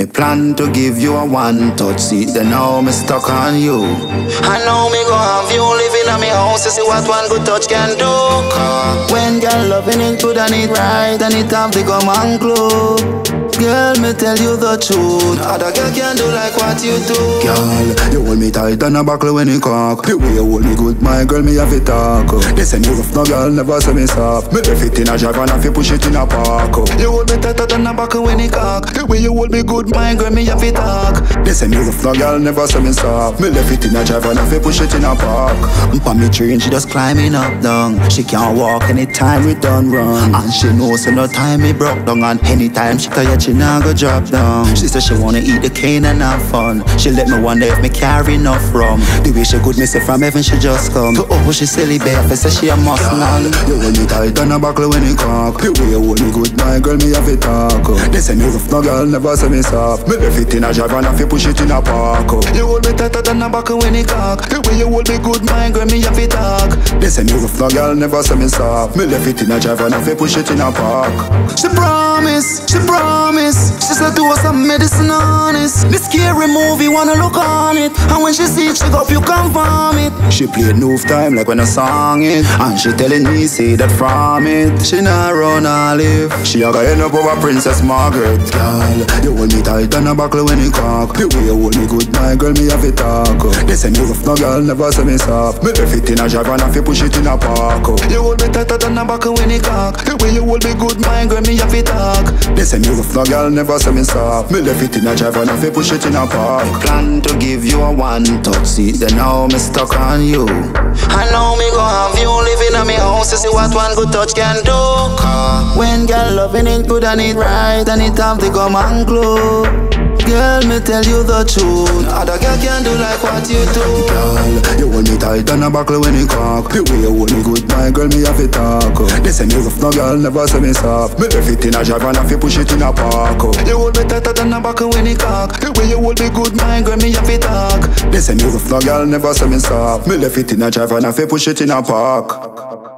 Me plan to give you a one touch seat, then now me stuck on you. I know me go have you living at me house to see what one good touch can do. Cause when girl loving it good and it right, and it have to come and glue. Girl, me tell you the truth. Other girl can do like what you do. Girl, me tight and a buckle when you cock. The way you hold me good, my girl, me have it talk. They say me rough, no girl, never say me soft. Me left it in a drive and if you push it in a park. You hold me tight and a buckle when you cock. The way you hold me good, my girl, me have it talk. They say me rough, no girl, never say me soft. Me left it in a drive and if you push it in a park. Pa me train, she just climbing up down. She can't walk anytime we done run. And she knows so no time me broke down. And anytime she tired, she now go drop down. She said she wanna eat the cane and have fun. She let me wonder if me carry enough rum. The way she good me say from heaven she just come. To oh she silly babe, I say she a must now. You hold me tight and a buckle when you cock. The way you hold me good, my girl, me have it talk. They say me rough, no girl, never say me soft. Me left it in a drive and if you push it in a park. You hold me tighter than a buckle when you cock. The way you hold me good, my girl, me have it talk. They say me rough, no girl, never say me soft. Me left it in a drive and if you push it in a park. Scary movie, wanna look on it. And when she see it, she go you can vomit. She played noof time like when I sang it. And she telling me, say that from it. She not run or live. She a go end up over Princess Margaret. Girl, you hold me tight and a buckle when you cock. The way you hold me good, my girl, me have it talk. They say me rough, no girl, never say me soft. Me left it in a drive and if you push it in a park. You hold me tighter than a buckle when you cock. The way you hold me good, my girl, me have it talk. They say me rough, no girl, never say me soft. Me left it in a drive and if you push it in a park. Plan to give you a one touch seat, then now me stuck on you. I know me go have you living at me house to see what one good touch can do. When girl loving it good and it right and it have to come and glue. Girl, me tell you the truth. Other girl can do like what you do. Girl, you hold me tight and a buckle when you cock. The way you hold me good, my girl, me have it talk. They say me rough, no girl, never say me soft. Me in a drive and if you push it in a park. You hold me tighter than a buckle when you cock. The way you hold me good, my girl, me have it talk. They say me rough, no girl, never say me soft. Me left it in a drive and if you push it in a park.